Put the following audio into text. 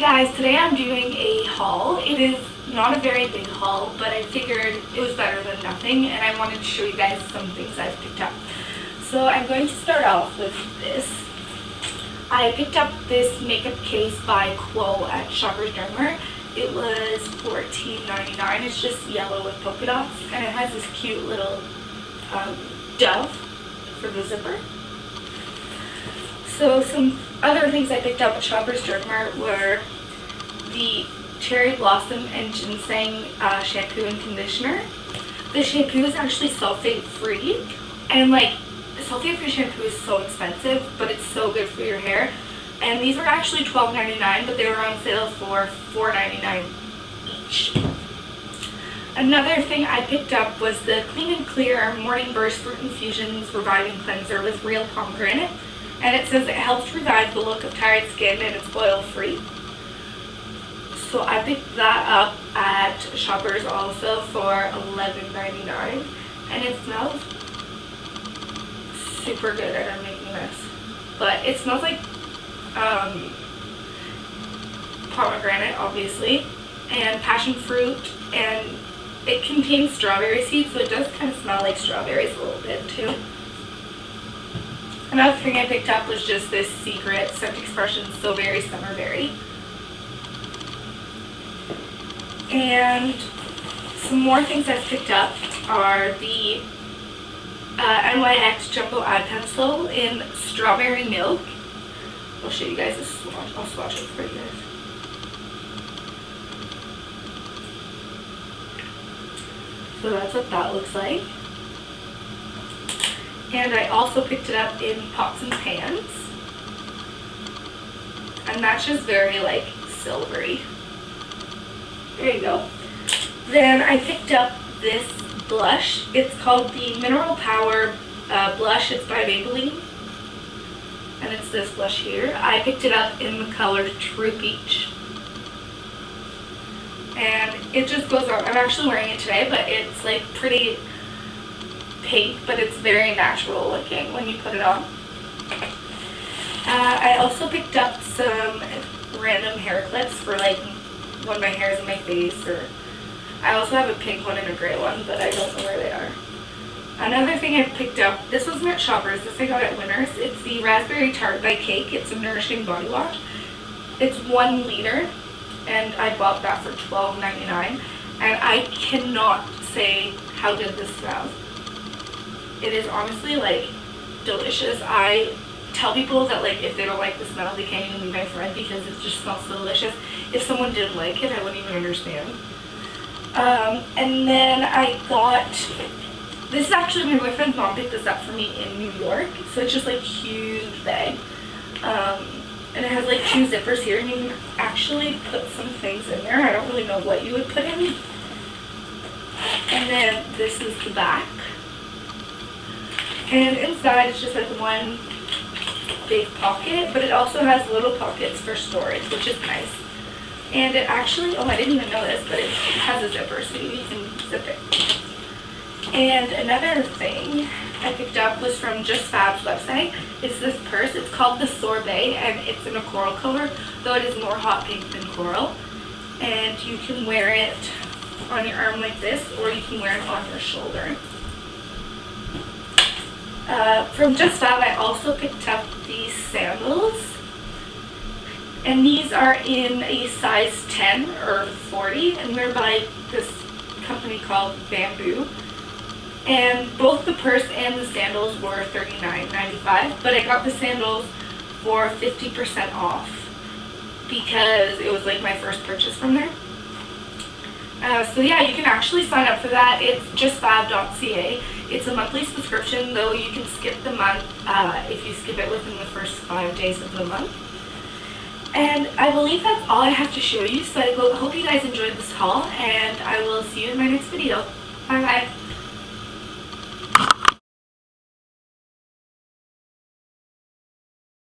Guys, today I'm doing a haul. It is not a very big haul, but I figured it was better than nothing and I wanted to show you guys some things I've picked up. So I'm going to start off with this. I picked up this makeup case by Quo at Shoppers Drug Mart. It was $14.99. It's just yellow with polka dots and it has this cute little um, dove for the zipper. So some other things I picked up at Shoppers Drug Mart were the Cherry Blossom and Ginseng uh, shampoo and conditioner. The shampoo is actually sulfate free and like sulfate free shampoo is so expensive but it's so good for your hair and these were actually $12.99 but they were on sale for $4.99 each. Another thing I picked up was the Clean and Clear Morning Burst Fruit Infusions Reviving Cleanser with real pomegranate and it says it helps revive the look of tired skin and it's oil free. So I picked that up at Shoppers also for $11.99 and it smells super good and I'm making this. But it smells like um, pomegranate obviously and passion fruit and it contains strawberry seeds so it does kind of smell like strawberries a little bit too. Another thing I picked up was just this secret scent expression So Very Summer Berry. And some more things I've picked up are the uh, NYX Jumbo Eye Pencil in Strawberry Milk. I'll show you guys a swatch. I'll swatch it for you guys. So that's what that looks like. And I also picked it up in pots and pans. And that's just very like silvery. There you go. Then I picked up this blush. It's called the Mineral Power uh, Blush. It's by Maybelline. And it's this blush here. I picked it up in the color True Peach. And it just goes on. I'm actually wearing it today, but it's like pretty pink, but it's very natural looking when you put it on. Uh, I also picked up some random hair clips for like when my hair is in my face or I also have a pink one and a gray one, but I don't know where they are. Another thing I picked up, this wasn't at Shoppers, this I got at Winners. It's the Raspberry Tart by Cake. It's a nourishing body wash. It's one liter, and I bought that for $12.99. And I cannot say how good this smells. It is honestly like delicious. I tell people that like if they don't like the smell they can't even be my friend because it just smells so delicious. If someone didn't like it I wouldn't even understand. Um, and then I got, this is actually my boyfriend's mom picked this up for me in New York. So it's just like huge bag. Um, and it has like two zippers here and you can actually put some things in there. I don't really know what you would put in. And then this is the back. And inside it's just like one big pocket, but it also has little pockets for storage, which is nice. And it actually, oh I didn't even know this, but it has a zipper so you can zip it. And another thing I picked up was from Just Fab's website. It's this purse. It's called the Sorbet and it's in a coral color, though it is more hot pink than coral. And you can wear it on your arm like this or you can wear it on your shoulder. Uh, from Just Fab, I also picked up these sandals. And these are in a size 10 or 40, and they're by this company called Bamboo. And both the purse and the sandals were $39.95, but I got the sandals for 50% off because it was like my first purchase from there. Uh, so yeah, you can actually sign up for that. It's justfab.ca. It's a monthly subscription, though you can skip the month uh, if you skip it within the first five days of the month. And I believe that's all I have to show you, so I hope you guys enjoyed this haul, and I will see you in my next video. Bye bye.